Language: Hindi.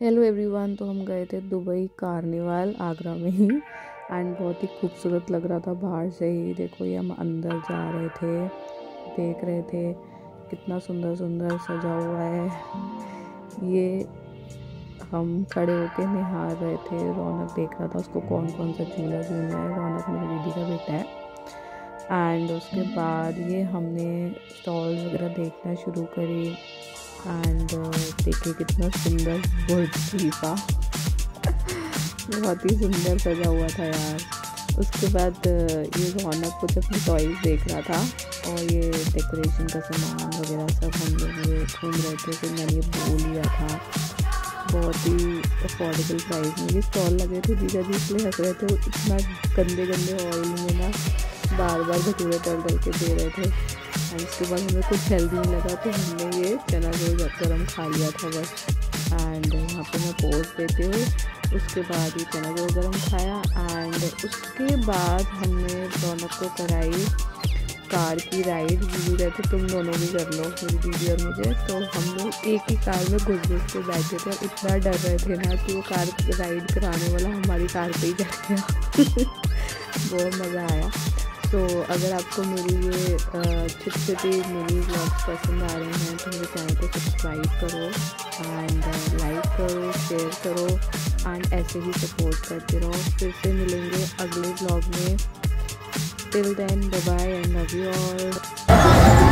हेलो एवरीवन तो हम गए थे दुबई कार्निवाल, आगरा में ही। एंड बहुत ही खूबसूरत लग रहा था बाहर से ही। देखो ये हम अंदर जा रहे थे, देख रहे थे कितना सुंदर सुंदर सजा हुआ है। ये हम खड़े होके निहार रहे थे, रौनक देख रहा था उसको कौन कौन सा झूला झूलना है। रौनक मेरी दीदी का बेटा है। एंड उसके बाद ये हमने स्टॉल वगैरह देखना शुरू करी। एंड uh, देखिए कितना सुंदर बुर्ज खलीफा। बहुत ही सुंदर सजा हुआ था यार। उसके बाद uh, ये रौनक कुछ अपनी टॉयज देख रहा था और ये डेकोरेशन का सामान वगैरह सब हम लोग घूम रहे थे फिर मैंने ये बोल लिया था। बहुत ही अफोर्डेबल प्राइस में। ये स्टॉल लगे थे जीजा जी इसलिए हंस रहे थे इतना गंदे गंदे ऑयल में ना बार बार भटूरे तल तल के दे रहे थे। एंड उसके बाद हमें कुछ हेल्दी नहीं लगा तो हमने ये चना रोल गर्म खा लिया था बस। एंड यहाँ पे मैं पोस्ट देते हुए उसके बाद ये चना जो गरम खाया। एंड उसके बाद हमने रौनक को कराई कार की राइड दीदी रहे थे तुम दोनों भी कर लो, मेरी दीदी और मुझे। तो हम लोग एक ही कार में घुस घुस के बैठे थे। इतना डर रहे थे ना कि वो कार राइड कराने वाला हमारी कार पे ही जा गया। बहुत मज़ा आया। तो अगर आपको मेरी ये छोटी छोटी मेरी ब्लॉग्स पसंद आ रहे हैं तो मेरे चैनल को सब्सक्राइब करो एंड लाइक करो शेयर करो एंड ऐसे ही सपोर्ट करते रहो। फिर से मिलेंगे अगले ब्लॉग में। Till then bye and love you all